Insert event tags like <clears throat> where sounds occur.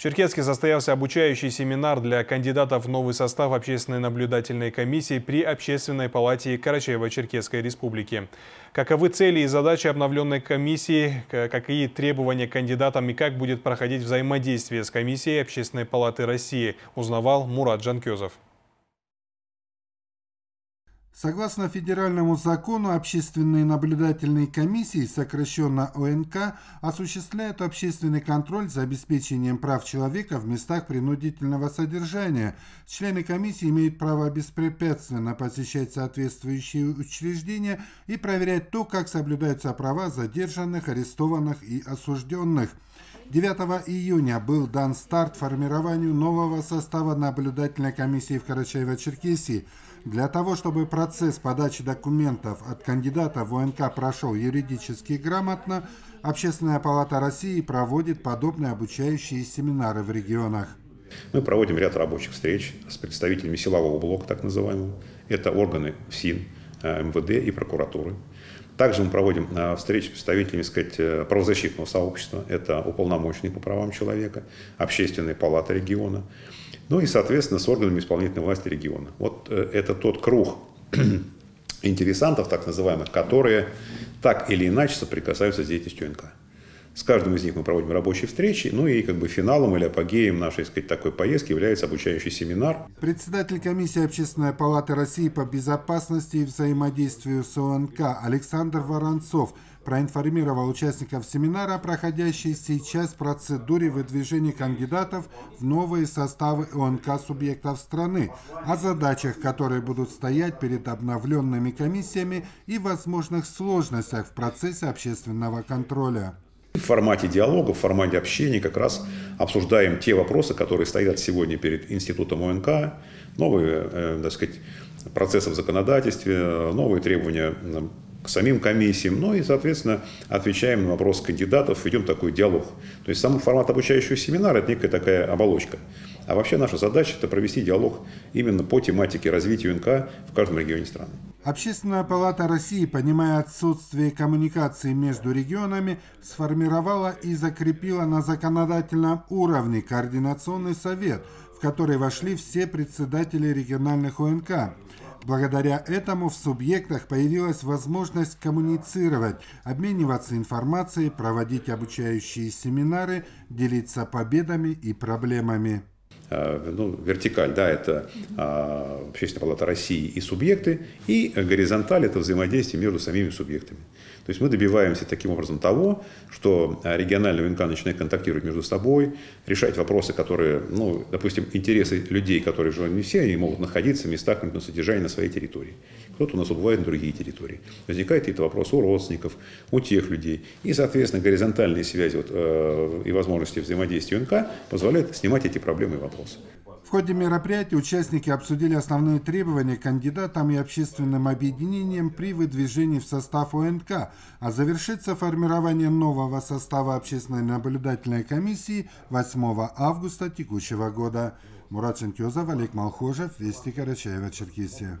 В Черкеске состоялся обучающий семинар для кандидатов в новый состав общественной наблюдательной комиссии при Общественной палате Карачаево-Черкесской республики. Каковы цели и задачи обновленной комиссии, какие требования кандидатам и как будет проходить взаимодействие с комиссией Общественной палаты России, узнавал Мурат Джанкезов. Согласно федеральному закону, общественные наблюдательные комиссии, сокращенно ОНК, осуществляют общественный контроль за обеспечением прав человека в местах принудительного содержания. Члены комиссии имеют право беспрепятственно посещать соответствующие учреждения и проверять то, как соблюдаются права задержанных, арестованных и осужденных. 9 июня был дан старт формированию нового состава наблюдательной комиссии в Карачаево-Черкесии. Для того, чтобы процесс подачи документов от кандидата в ОНК прошел юридически грамотно, Общественная палата России проводит подобные обучающие семинары в регионах. Мы проводим ряд рабочих встреч с представителями силового блока, так называемого. Это органы ФСИН, э, МВД и прокуратуры. Также мы проводим э, встречи с представителями сказать, э, правозащитного сообщества. Это уполномоченные по правам человека, общественные палаты региона. Ну и, соответственно, с органами исполнительной власти региона. Вот э, это тот круг <clears throat> интересантов, так называемых, которые так или иначе соприкасаются с деятельностью НК. С каждым из них мы проводим рабочие встречи, ну и как бы финалом или апогеем нашей сказать, такой поездки является обучающий семинар. Председатель комиссии Общественной палаты России по безопасности и взаимодействию с ОНК Александр Воронцов проинформировал участников семинара проходящей сейчас процедуре выдвижения кандидатов в новые составы ОНК субъектов страны, о задачах, которые будут стоять перед обновленными комиссиями и возможных сложностях в процессе общественного контроля. В формате диалога, в формате общения как раз обсуждаем те вопросы, которые стоят сегодня перед Институтом ОНК, новые, э, так сказать, процессы в законодательстве, новые требования к самим комиссиям, ну и, соответственно, отвечаем на вопросы кандидатов, ведем такой диалог. То есть сам формат обучающего семинара – это некая такая оболочка. А вообще наша задача – это провести диалог именно по тематике развития УНК в каждом регионе страны. Общественная палата России, понимая отсутствие коммуникации между регионами, сформировала и закрепила на законодательном уровне Координационный совет, в который вошли все председатели региональных ОНК. Благодаря этому в субъектах появилась возможность коммуницировать, обмениваться информацией, проводить обучающие семинары, делиться победами и проблемами. Э, ну, вертикаль, да, это а, Общественная палата России и субъекты, и горизонталь – это взаимодействие между самими субъектами. То есть мы добиваемся таким образом того, что региональный УНК начинает контактировать между собой, решать вопросы, которые, ну, допустим, интересы людей, которые живут не все, они могут находиться в местах на содержания на своей территории. Кто-то у нас убывает на другие территории. Возникает какие-то вопросы у родственников, у тех людей. И, соответственно, горизонтальные связи вот, э, и возможности взаимодействия УНК позволяют снимать эти проблемы и вопросы. В ходе мероприятия участники обсудили основные требования кандидатам и общественным объединениям при выдвижении в состав ОНК, а завершится формирование нового состава общественной наблюдательной комиссии 8 августа текущего года. Мурат Шенкезов, Олег Малхожев, Вести Карачаева, Черкесия.